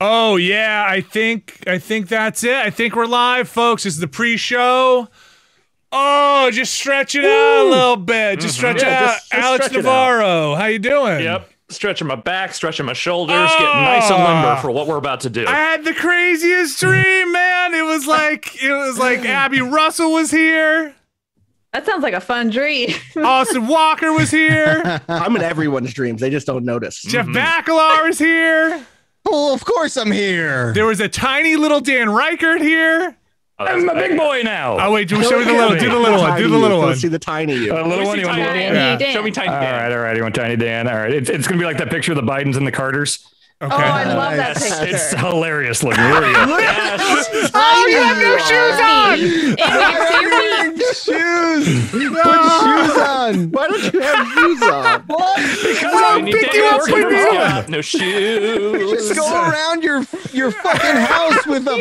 Oh yeah, I think I think that's it. I think we're live, folks. This is the pre-show. Oh, just stretch it out a little bit. Just stretch Mm-hmm. Yeah, it out. just- just Alex stretch it Navarro, how you doing? Yep. Stretching my back, stretching my shoulders, getting nice and Ah. limber for what we're about to do. I had the craziest dream, man. It was like it was like Abby Russell was here. That sounds like a fun dream. Austin Walker was here. I'm in everyone's dreams. They just don't notice. Jeff Bakalar is here. Oh, of course I'm here. There was a tiny little Dan Ryckert here. Oh, I'm a big boy now. Oh wait, do we show me the little? Do the little one. Do the little Let's one. see the tiny you. a little one. You want Dan? Yeah. Dan? Show me tiny Dan. right, all right. You want Tiny Dan? All right. It's, it's going to be like that picture of the Bidens and the Carters. Okay. Oh, I love that Yes, picture. It's hilarious looking. Here we go. Yes. oh, you have no shoes on. It makes your feet. shoes. Put shoes on. Why don't you have shoes on? Because Bro, I need pick you up work with from No shoes. Just go around your your fucking house with a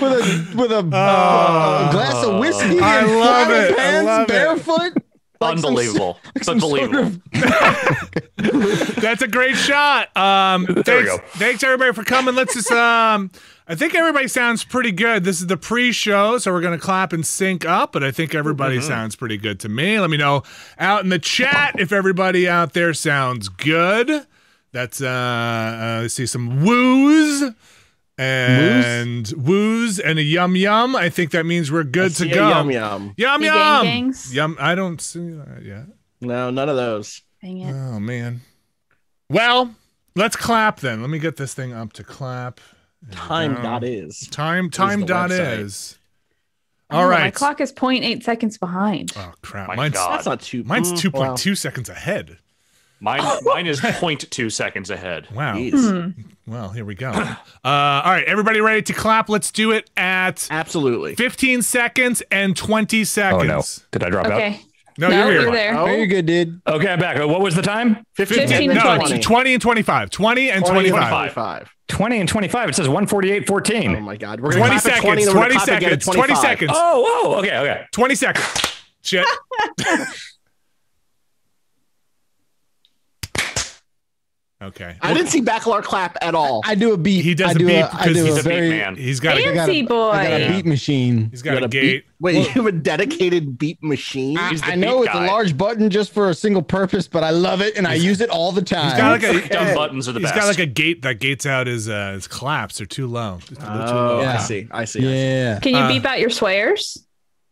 with a with a, uh, a glass of whiskey I and love flannel it. I pants, barefoot. it. Like some- Unbelievable. like some sort Unbelievable. of- That's a great shot. Um, we thanks, go. thanks everybody for coming. Let's just um, I think everybody sounds pretty good. This is the pre-show, so we're gonna clap and sync up. But I think everybody sounds pretty good to me. Let me know out in the chat if everybody out there sounds good. That's uh, uh let's see some woos. And woos and a yum yum. I think that means we're good to See a go. Yum yum. Yum Hey, yum. gang gangs. Yum. I don't see that yet. No, none of those. Dang it. Oh man. Well, let's clap then. Let me get this thing up to clap. Time go. dot is. Time time the dot website. is. Oh, All My right. clock is 0.8 seconds behind. Oh crap. My mine's God. That's not too. mine's mm, two point wow. two seconds ahead. Mine, mine is 0.2 seconds ahead. Wow. Jeez. Well, here we go. uh, all right, everybody ready to clap? Let's do it at Absolutely. 15 seconds and 20 seconds. Oh, no. Did I drop out? Okay. No, no, you're you're, there. Oh, you're good, dude. Okay, I'm back. What was the time? 15, 15 and no, 20. 20 and 25. 20 and 20, 25. 25. 20 and 25. It says 148.14. Oh my God. We're 20 seconds. 20 and then we're 20 gonna clap again at seconds. 20 seconds. Oh, oh, okay, okay. 20 seconds. Shit. okay. I didn't see Bakalar clap at all. I do a beat. He does I a do beat a, I because do he's a a beat man. He's got a, I got a- Fancy boy. I got a Yeah. beat machine. he's got You a a gate. beat. Wait, you have a dedicated beat machine? I, I know it's guy. a large button just for a single purpose, but I love it and I use it all the time. He's got like a Dumb buttons are the he's best. got like a gate that gates out his uh his claps. They're too low. Just a little too Oh, low. I Yeah. see. I see. I see. yeah, Can you Uh, beep out your swears?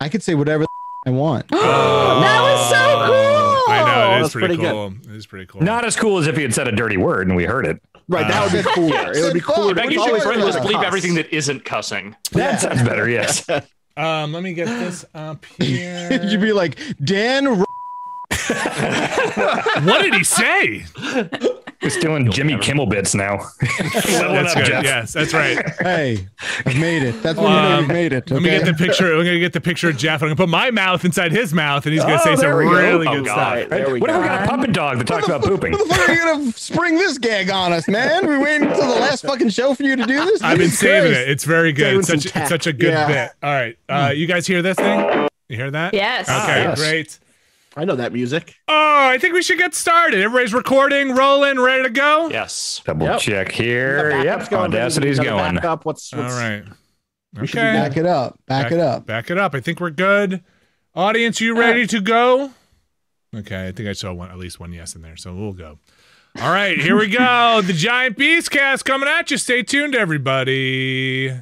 I could say whatever I want. that was so cool. I know it is pretty, pretty cool. It is pretty cool. Not as cool as if he had said a dirty word and we heard it. Right, that would be cooler. It would be cooler. Becky It's should always bring cooler bleep everything that isn't cussing. That sounds better, yes. um, let me get this up here. You'd be like Dan. R- what did he say? He's doing Jimmy Kimmel bits now. Leveling That's up, good. Jeff. Yes, that's right. hey, I've made it. That's when you know Um, you've made it. Let me get the picture. I'm gonna get the picture of Jeff. I'm gonna put my mouth inside his mouth, and he's gonna Oh, say some there we go. really Oh, good God. stuff. Right, there we What if we got a puppet dog that talks about pooping? What the fuck are you gonna spring this gag on us, man? We waiting until the last fucking show for you to do this. I've been saving Christ. it. It's very good. It's such, it's such a good Yeah. bit. All right, uh, you guys hear this thing? You hear that? Yes. Okay, yes. great. I know that music. Oh, I think we should get started. Everybody's recording, rolling, ready to go. Yes. Double Yep. check here. backup's Yep, going, Audacity's the going. Backup. What's, All what's right. We should. Back it up. Back, it up. Back it up. I think we're good. Audience, you ready to go? Okay, I think I saw one, at least one yes in there, so we'll go. All right, here we go. The Giant Beast Cast coming at you. Stay tuned, everybody.